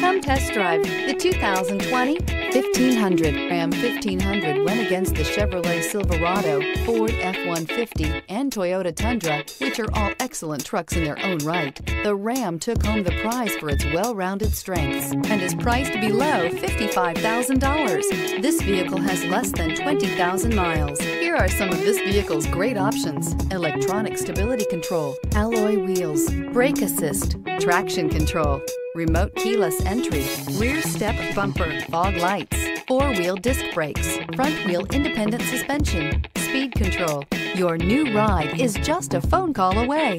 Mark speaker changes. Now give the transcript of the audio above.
Speaker 1: Come test drive the 2020 1500. Ram 1500 went against the Chevrolet Silverado, Ford F-150, and Toyota Tundra, which are all excellent trucks in their own right. The Ram took home the prize for its well-rounded strengths and is priced below $55,000. This vehicle has less than 20,000 miles. Here are some of this vehicle's great options. Electronic stability control, alloy wheels, brake assist, traction control, remote keyless entry, rear step bumper, fog lights, four-wheel disc brakes, front wheel independent suspension, speed control. Your new ride is just a phone call away.